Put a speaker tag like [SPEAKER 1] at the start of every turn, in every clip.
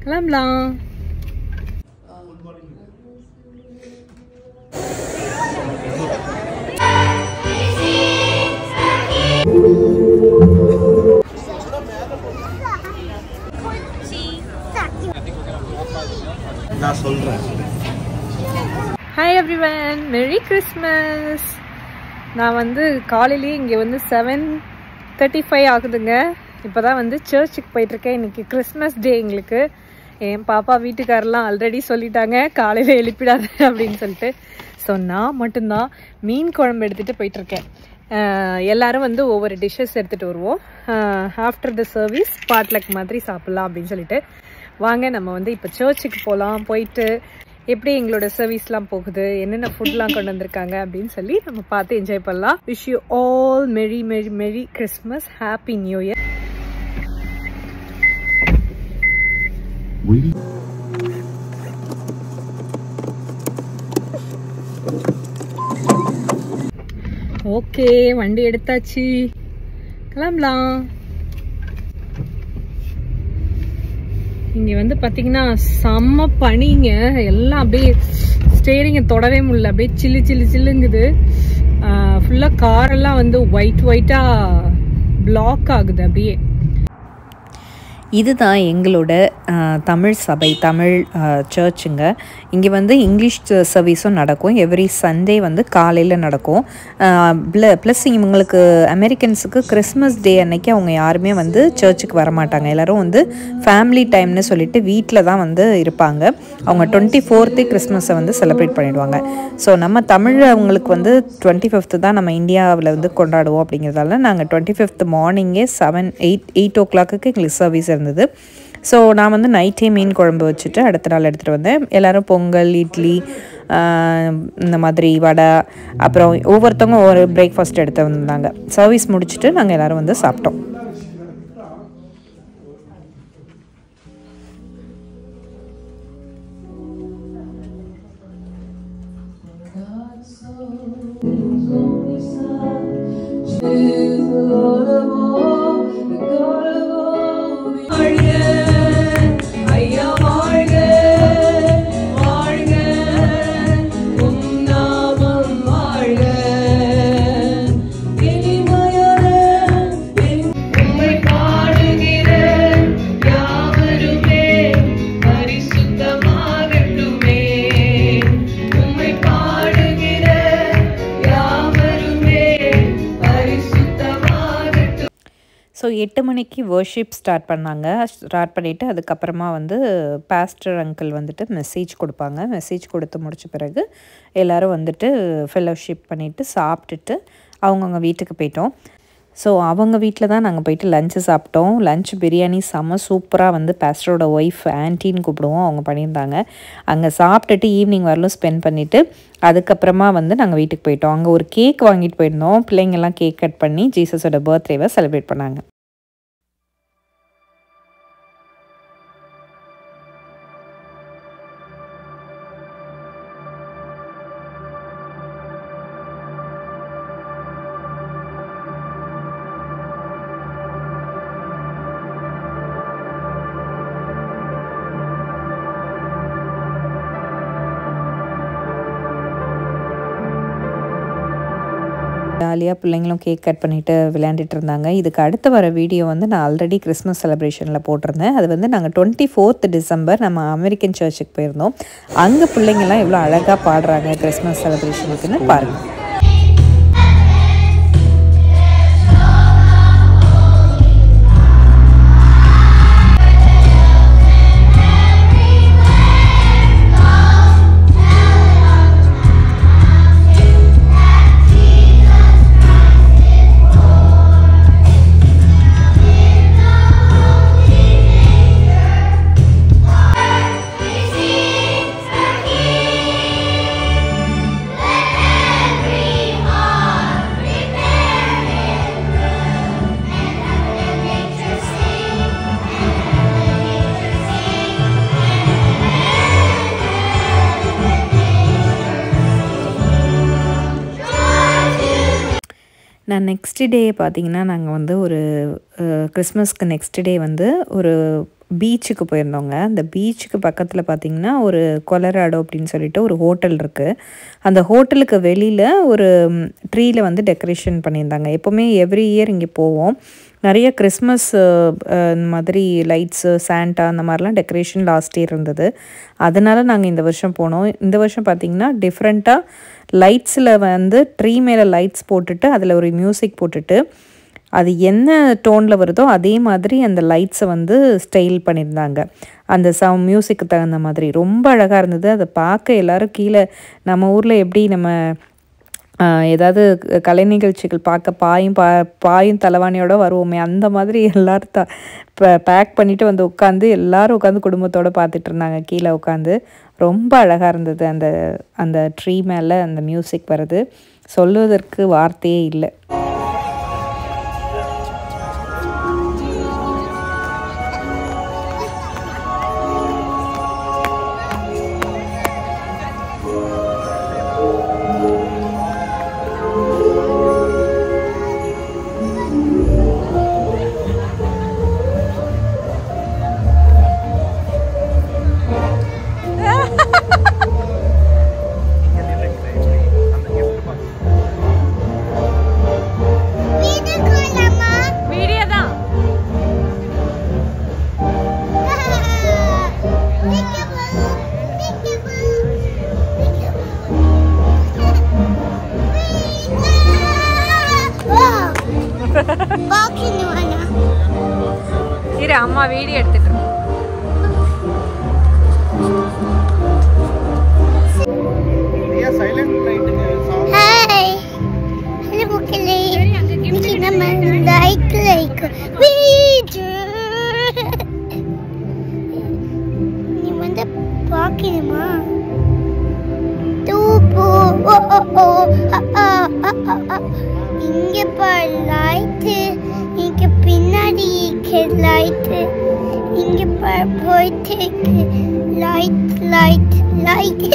[SPEAKER 1] கிளம்பலாம்
[SPEAKER 2] நான் சொல்றேன்
[SPEAKER 1] ஹாய் எவ்ரிவன் மெரி கிறிஸ்மஸ் நான் வந்து காலையிலேயே இங்கே வந்து செவன் தேர்ட்டி ஃபைவ் ஆகுதுங்க. இப்போ தான் வந்து சர்ச்சுக்கு போயிட்டுருக்கேன். இன்றைக்கி கிறிஸ்மஸ் டே எங்களுக்கு. என் பாப்பா வீட்டுக்காரெல்லாம் ஆல்ரெடி சொல்லிட்டாங்க காலையில் எழுப்பிடாத அப்படின்னு சொல்லிட்டு. ஸோ நான் மட்டும்தான் மீன் குழம்பு எடுத்துகிட்டு போயிட்டுருக்கேன். எல்லோரும் வந்து ஒவ்வொரு டிஷ்ஷஸ் எடுத்துகிட்டு வருவோம். ஆஃப்டர் த சர்வீஸ் பாட்லக் மாதிரி சாப்பிட்லாம் அப்படின்னு சொல்லிட்டு. வாங்க நம்ம வந்து இப்போ சர்ச்சுக்கு போகலாம் போயிட்டு எப்படி எங்களோட சர்வீஸ்லாம் போகுது என்னென்ன ஃபுட்லாம் கொண்டு வந்திருக்காங்க அப்படின்னு சொல்லி நம்ம பார்த்து என்ஜாய் பண்ணலாம். Wish you all merry merry merry Christmas happy new year okay வண்டி எடுத்தாச்சு. கிளம்பலாம். இங்க வந்து பாத்தீங்கன்னா செம்ம பனிங்க. எல்லாம் அப்படியே ஸ்டேரிங்கை தொடவே முடியல. அப்படியே சில்லு சில்லு சில்லுங்குது. ஃபுல்லா காரெல்லாம் வந்து ஒயிட் ஒயிட்டா பிளாக் ஆகுது அப்படியே.
[SPEAKER 3] இதுதான் எங்களோட தமிழ் சபை தமிழ் சர்ச்சுங்க. இங்கே வந்து இங்கிலீஷ் சர்வீஸும் நடக்கும். எவ்ரி சண்டே வந்து காலையில் நடக்கும். ப்ளஸ் இவங்களுக்கு அமெரிக்கன்ஸுக்கு கிறிஸ்மஸ் டே அன்னைக்கு அவங்க யாருமே வந்து சர்ச்சுக்கு வர மாட்டாங்க வந்து ஃபேமிலி டைம்னு சொல்லிட்டு வீட்டில் தான் வந்து இருப்பாங்க. அவங்க டுவெண்ட்டி ஃபோர்த்தே கிறிஸ்மஸை வந்து செலிப்ரேட் பண்ணிடுவாங்க. ஸோ நம்ம தமிழ் அவங்களுக்கு வந்து டுவெண்ட்டி ஃபிஃப்த்து தான் நம்ம இந்தியாவில் வந்து கொண்டாடுவோம் அப்படிங்கிறதால நாங்கள் டுவெண்ட்டி ஃபிஃப்த் மார்னிங்கே செவன் எயிட் எயிட் ஓ கிளாக்கு எங்களுக்கு சர்வீஸ் இருந்தது. ஸோ நான் வந்து நைட்டே மீன் குழம்பு வச்சுட்டு அடுத்த நாள் எடுத்துகிட்டு வந்தேன். எல்லோரும் பொங்கல் இட்லி இந்த மாதிரி வடை அப்புறம் ஒவ்வொருத்தவங்க ஒவ்வொரு பிரேக்ஃபாஸ்ட் எடுத்து வந்திருந்தாங்க சர்வீஸ் முடிச்சுட்டு நாங்கள் எல்லோரும் வந்து சாப்பிட்டோம். ஸோ எட்டு மணிக்கு வர்ஷிப் ஸ்டார்ட் பண்ணாங்க. ஸ்டார்ட் பண்ணிவிட்டு அதுக்கப்புறமா வந்து பாஸ்டர் அங்கிள் வந்துட்டு மெசேஜ் கொடுப்பாங்க. மெசேஜ் கொடுத்து முடித்த பிறகு எல்லோரும் வந்துட்டு ஃபெலோஷிப் பண்ணிவிட்டு சாப்பிட்டுட்டு அவங்கவுங்க வீட்டுக்கு போயிட்டோம். ஸோ அவங்க வீட்டில் தான் நாங்கள் போயிட்டு லஞ்சு சாப்பிட்டோம். லஞ்ச் பிரியாணி செம்ம சூப்பராக வந்து பாஸ்டரோட ஒய்ஃப் ஆன்டின்னு கூப்பிடுவோம் அவங்க பண்ணியிருந்தாங்க. அங்கே சாப்பிட்டுட்டு ஈவினிங் வரலும் ஸ்பெண்ட் பண்ணிவிட்டு அதுக்கப்புறமா வந்து நாங்கள் வீட்டுக்கு போயிட்டோம். அங்கே ஒரு கேக் வாங்கிட்டு போயிருந்தோம். பிள்ளைங்கெல்லாம் கேக் கட் பண்ணி ஜீசஸோட பர்த்டேவை செலிப்ரேட் பண்ணாங்க. ஜாலியாக பிள்ளைங்களும் கேக் கட் பண்ணிவிட்டு விளையாண்டுட்டு இருந்தாங்க. இதுக்கு அடுத்து வர வீடியோ வந்து நான் ஆல்ரெடி கிறிஸ்மஸ் செலிப்ரேஷனில் போட்டிருந்தேன். அது வந்து நாங்கள் டுவெண்ட்டி ஃபோர்த் டிசம்பர் நம்ம அமெரிக்கன் சர்ச்சுக்கு போயிருந்தோம். அங்கே பிள்ளைங்கள்லாம் எவ்வளோ அழகாக பாடுறாங்க கிறிஸ்மஸ் செலிப்ரேஷனுக்குன்னு பாருங்கள் நான் நெக்ஸ்ட் டே பார்த்தீங்கன்னா நாங்கள் வந்து ஒரு கிறிஸ்மஸ்க்கு நெக்ஸ்ட் டே வந்து ஒரு பீச்சுக்கு போயிருந்தோங்க. அந்த பீச்சுக்கு பக்கத்தில் பார்த்தீங்கன்னா ஒரு கொலராடோ அப்படின்னு சொல்லிட்டு ஒரு ஹோட்டல் இருக்குது அந்த ஹோட்டலுக்கு வெளியில் ஒரு ட்ரீயில் வந்து டெக்கரேஷன் பண்ணியிருந்தாங்க. எப்போவுமே எவ்ரி இயர் இங்கே போவோம். நிறைய கிறிஸ்மஸ் இந்த மாதிரி லைட்ஸு சாண்டா அந்த மாதிரிலாம் டெக்கரேஷன் லாஸ்ட் இயர் இருந்தது. அதனால் நாங்கள் இந்த வருஷம் போனோம். இந்த வருஷம் பார்த்திங்கன்னா டிஃப்ரெண்ட்டாக லைட்ஸில் வந்து ட்ரீ மேலே லைட்ஸ் போட்டுட்டு அதில் ஒரு மியூசிக் போட்டுட்டு அது என்ன டோனில் வருதோ அதே மாதிரி அந்த லைட்ஸை வந்து ஸ்டைல் பண்ணியிருந்தாங்க அந்த சவு மியூசிக்கு தகுந்த மாதிரி. ரொம்ப அழகாக இருந்தது. அதை பார்க்க எல்லோரும் கீழே நம்ம ஊரில் எப்படி நம்ம ஏதாவது கலை நிகழ்ச்சிகள் பார்க்க பாயும் பா பாயும் தலைவாணியோட வருவோமே அந்த மாதிரி எல்லோரும் த பேக் பண்ணிவிட்டு வந்து உட்காந்து எல்லோரும் உட்காந்து குடும்பத்தோடு பார்த்துட்டு இருந்தாங்க. கீழே உட்காந்து ரொம்ப அழகாக இருந்தது அந்த அந்த ட்ரீ மேலே அந்த மியூசிக் வருது சொல்லுவதற்கு வார்த்தையே இல்லை. இரு அம்மா வீடியோ எடுத்துட்டு
[SPEAKER 2] நீ வந்து பாக்கணுமா தூப்பு ஓ ஓ ஓ இங்க பாரு லைட்டு இங்க பின்னாடி லைட்டு இங்க பாரு போயிட்டு லைட் லைட் லைட்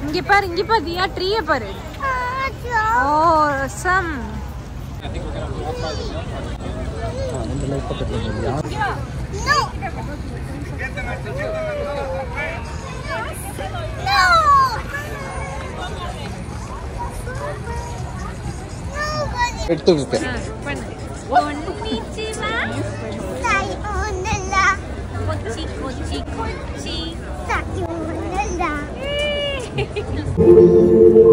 [SPEAKER 1] இங்க பாரு இங்க பாரு தியா ட்ரீய பாரு ஓ சம்
[SPEAKER 4] எடுத்துக்கிட்டேன்
[SPEAKER 1] பண்ணு கொச்சி கொச்சி கொச்சி
[SPEAKER 2] Peekaboo.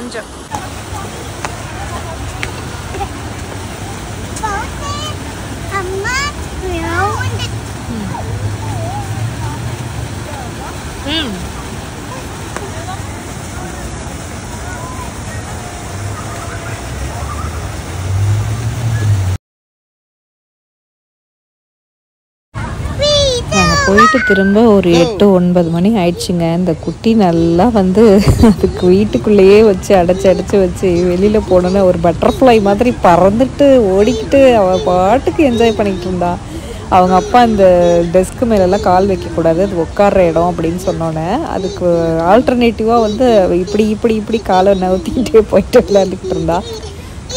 [SPEAKER 1] சரி கொஞ்சம்
[SPEAKER 3] போயிட்டு திரும்ப ஒரு எட்டு ஒன்பது மணி ஆயிடுச்சுங்க. இந்த குட்டி நல்லா வந்து அதுக்கு வீட்டுக்குள்ளேயே வச்சு அடைச்சி அடைச்சி வச்சு வெளியில் போனோன்னே ஒரு பட்டர்ஃப்ளை மாதிரி பறந்துட்டு ஓடிக்கிட்டு அவள் பாட்டுக்கு என்ஜாய் பண்ணிக்கிட்டு இருந்தா. அவங்க அப்பா இந்த டெஸ்க் மேலெல்லாம் கால் வைக்கக்கூடாது அது உட்கார்ற இடம் அப்படின்னு சொன்னோன்னே அதுக்கு ஆல்டர்னேட்டிவாக வந்து இப்படி இப்படி இப்படி காலை நவுத்திக்கிட்டே போயிட்டு விளையாண்டுக்கிட்டு இருந்தா.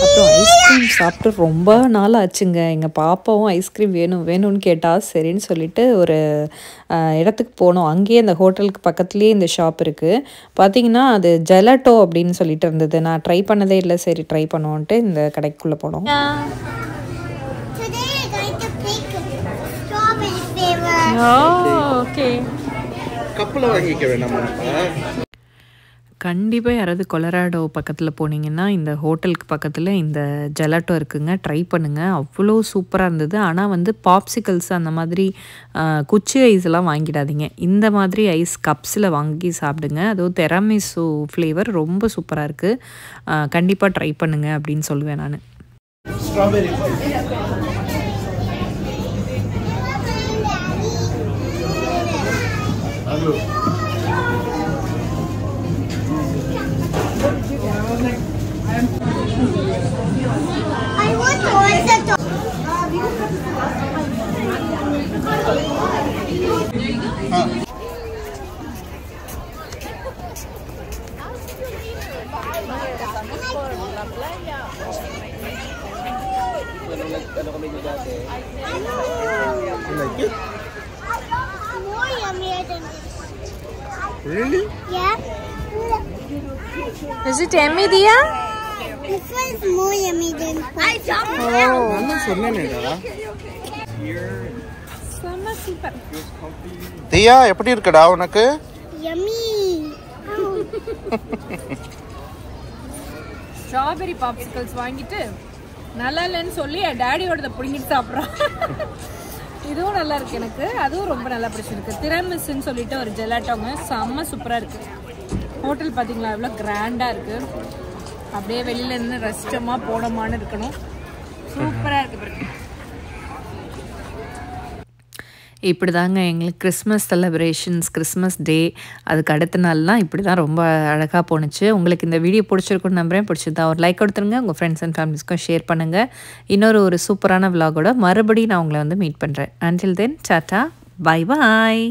[SPEAKER 3] அப்புறம் ஐஸ்கிரீம் சாப்பிட்டு ரொம்ப நாள் ஆச்சுங்க எங்கள் பாப்பாவும் ஐஸ்கிரீம் வேணும் வேணும்னு கேட்டா சரின்னு சொல்லிட்டு ஒரு இடத்துக்கு போனோம். அங்கேயே அந்த ஹோட்டலுக்கு பக்கத்துலேயே இந்த ஷாப் இருக்குது பார்த்தீங்கன்னா அது ஜெலட்டோ அப்படின்னு சொல்லிட்டு இருந்தது. நான் ட்ரை பண்ணதே இல்லை. சரி ட்ரை பண்ணுவோன்ட்டு இந்த கடைக்குள்ளே போனோம்.
[SPEAKER 1] ஓகே
[SPEAKER 4] கப்பில் வாங்கிக்க வேணாமா?
[SPEAKER 3] கண்டிப்பாக யாராவது கொலராடோ பக்கத்தில் போனீங்கன்னா இந்த ஹோட்டலுக்கு பக்கத்தில் இந்த ஜெலாட்டோ இருக்குங்க. ட்ரை பண்ணுங்கள் அவ்வளோ சூப்பராக இருந்தது. ஆனால் வந்து பாப்சிக்கல்ஸ் அந்த மாதிரி குச்சி ஐஸ் எல்லாம் வாங்கிடாதீங்க. இந்த மாதிரி ஐஸ் கப்ஸில் வாங்கி சாப்பிடுங்க. அதுவும் தெராமிசு ஃப்ளேவர் ரொம்ப சூப்பராக இருக்குது கண்டிப்பாக ட்ரை பண்ணுங்க அப்படின்னு சொல்லுவேன் நான்.
[SPEAKER 4] Strawberry
[SPEAKER 2] I
[SPEAKER 4] like it?
[SPEAKER 2] More yummier than this.
[SPEAKER 4] Really?
[SPEAKER 2] Yeah.
[SPEAKER 1] Is it yummy Diya
[SPEAKER 2] This one is more yummy than popsicle.
[SPEAKER 4] நான் தான் சொன்னேனேடா
[SPEAKER 1] செம்ம சூப்பர்
[SPEAKER 4] தியா எப்படி இருக்குடா உனக்கு
[SPEAKER 2] Yummy.
[SPEAKER 1] ஸ்ட்ராபெரி பாப்சிக்கல்ஸ் வாங்கிட்டு நல்லா இல்லைன்னு சொல்லி என் டேடியோடத பிடிங்கிட்டு சாப்பிட்றான். இதுவும் நல்லா இருக்கு எனக்கு. அதுவும் ரொம்ப நல்லா பிடிச்சிருக்கு. திரமிஸ்ன்னு சொல்லிட்டு ஒரு ஜெலாட்டோங்க செம்ம சூப்பராக இருக்கு. ஹோட்டல் பார்த்தீங்களா எவ்வளோ கிராண்டாக இருக்கு. அப்படியே வெளியில இருந்து ரெஸ்டமாக போனோமான்னு இருக்கணும். சூப்பராக இருக்கு
[SPEAKER 3] இப்படி தாங்க எங்களுக்கு கிறிஸ்மஸ் செலப்ரேஷன்ஸ் கிறிஸ்மஸ் டே அதுக்கு அடுத்த நாள்லாம் இப்படி தான் ரொம்ப அழகாக போணுச்சு. உங்களுக்கு இந்த வீடியோ பிடிச்சிருக்குன்னு நம்புறேன். பிடிச்சிருந்தா ஒரு லைக் கொடுத்துருங்க. உங்கள் ஃப்ரெண்ட்ஸ் அண்ட் ஃபேமிலிஸ்க்கும் ஷேர் பண்ணுங்கள் இன்னொரு ஒரு சூப்பரான விலாகோட மறுபடியும் நான் உங்களை வந்து மீட் பண்ணுறேன் until then tata bye bye